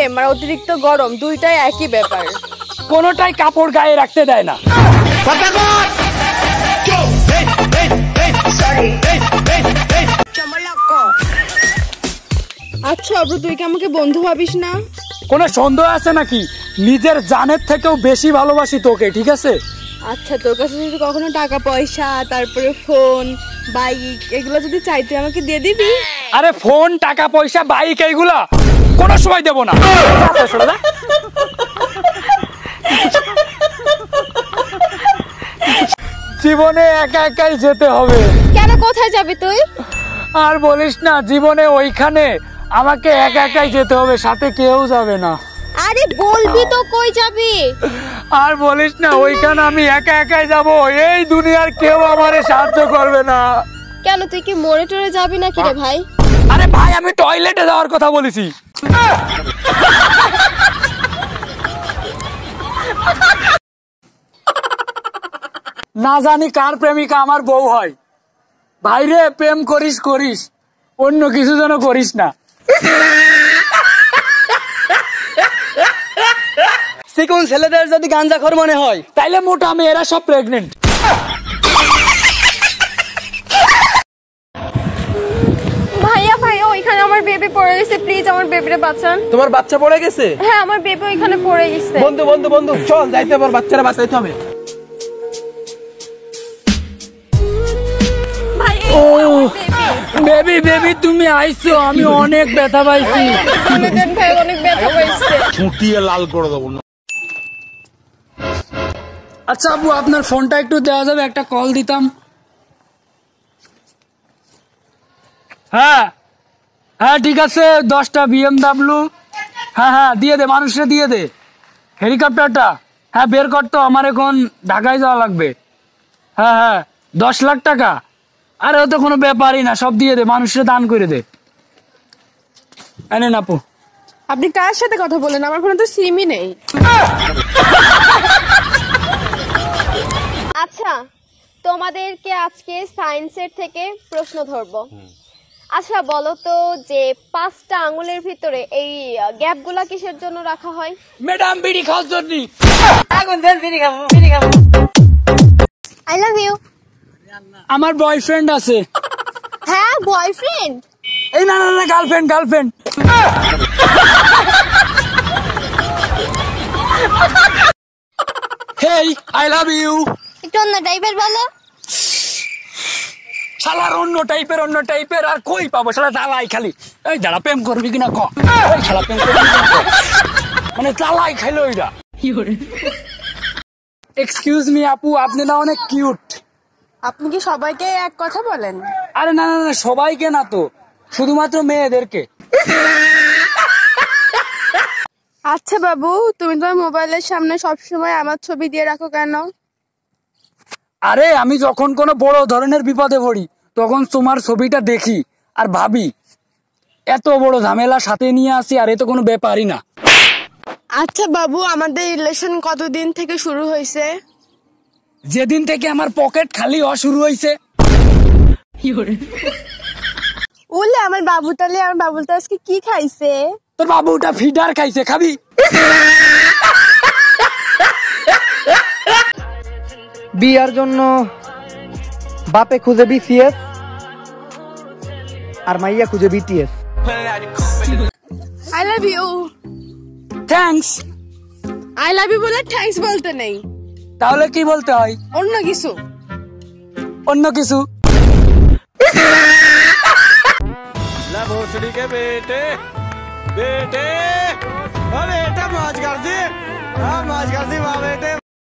প্রেম আর অতিরিক্ত গরম দুইটাই একই ব্যাপার। কোনোটাই কাপড় গায়ে রাখতে দেয় না। আচ্ছা অব্র তুই কি আমাকে বন্ধু ভাবিস না? কোনো সন্দেহ আছে নাকি? নিজের জানের থেকেও বেশি ভালোবাসি তোকে ঠিক আছে? আচ্ছা তোর কাছে যদি কখনো টাকা পয়সা তারপরে ফোন বাইক এগুলো যদি চাই তুই আমাকে দিয়ে দিবি? আরে ফোন টাকা পয়সা বাইক এইগুলা? কোনো সময় দেবো না। জীবনে একা একাই যেতে হবে। কেন কোথায় যাবি তুই? আর বলিস না জীবনে ওইখানে আমাকে একা একাই যেতে হবে সাথে কেউ যাবে না। আরে বলবি তো কই যাবি? আর বলিস না ওইখানে আমি একা একাই যাব এই দুনিয়ার কেউ আমারে সাহায্য করবে না। কেন তুই কি মরে টরে যাবি নাকি রে ভাই? আরে ভাই আমি টয়লেটে যাওয়ার কথা বলেছি। না জানি কার প্রেমিকা আমার বউ হয়। ভাইরে, প্রেম করিস করিস। অন্য কিছু যেন করিস না। চিকুন ছেলেদের যদি গাঞ্জাখর মনে হয়, তাইলে মোটা আমি এরা সব প্রেগনেন্ট আমার বেবি পড়ে গেছে প্লিজ আমার বেবিরে বাঁচান। তোমার বাচ্চা পড়ে গেছে? হ্যাঁ আমার বেবি ওইখানে পড়ে গেছে। বন্ধু বন্ধু বন্ধু চল যাইতে পার বাচ্চারা বাঁচাইতে হবে। বেবি। বেবি তুমি আইছো আমি অনেক ব্যথা পাইছি। অনেক ব্যথা পাইছে। ছুটিয়ে লাল করে দেবো আচ্ছা আপু আপনার ফোনটা একটু দেওয়া যাবে একটা কল দিতাম। হ্যাঁ। হ্যাঁ ঠিক আছে দশটা বিএমডাব্লিউ হ্যাঁ হ্যাঁ দিয়ে দে মানুষরা দিয়ে দে। হেলিকপ্টারটা হ্যাঁ বের কর তো আমার এখন ঢাকায় যাওয়া লাগবে। হ্যাঁ হ্যাঁ দশ লাখ টাকা। আরে ও তো কোনো ব্যাপারই না সব দিয়ে দে মানুষরা দান করে দে। এনে আপু। আপনি কার সাথে কথা বলেন? আমার ফোনে তো সিমই নেই। আচ্ছা তোমাদেরকে আজকে সায়েন্সের থেকে প্রশ্ন ধরবো। আচ্ছা বলো তো যে পাঁচটা আঙুলের ভিতরে এই গ্যাপগুলা কিসের জন্য রাখা হয়? ম্যাডাম বিড়ি খাওয়ার জন্য। আই লাভ ইউ আমার বয়ফ্রেন্ড আছে। হ্যাঁ বয়ফ্রেন্ড এই না না না girlfriend girlfriend hey I love you একটু অন্য টাইপের বলো। শালার অন্য টাইপের অন্য টাইপের আর কই পাবো? শালা জ্বালাই খালি। এই যারা প্রেম করবি কিনা ক? এই শালা প্রেম করবি মানে জ্বালাই খাইলো ওইটা এক্সকিউজ মি আপু আপনি না অনেক কিউট আপনি কি সবাইকে এক কথা বলেন? আরে না না না সবাইকে না তো। শুধুমাত্র মেয়েদেরকে। আচ্ছা বাবু তুমি তোমার মোবাইলের সামনে সবসময় আমার ছবি দিয়ে রাখো কেন? আরে আমি যখন কোনো বড় ধরনের বিপদে পড়ি তখন তোমার ছবিটা দেখি আর ভাবি এত বড় ঝামেলা সাথে নিয়ে আসি আর এ তো কোনো ব্যাপারই না। আচ্ছা বাবু আমাদের রিলেশন কতদিন থেকে শুরু হয়েছে? যেদিন থেকে আমার পকেট খালি হওয়া শুরু হয়েছে। উলে আমার বাবু তাহলে আমার বাবু তো আজকে কি খাইছে? তোর বাবুটা ফিডার খাইছে খাবি? বিয়ার জন্য বাপে খুঁজে বিসিএস আর মাইয়া খুঁজে BTS I love you thanks I love you বলে থ্যাঙ্কস বলতে নেই তাহলে কি বলতে হয় অন্য কিছু অন্য কিছু भोसड़ी के बेटे बेटे ओ बेटा मौज कर दी हाँ मौज कर दी वाह बेटे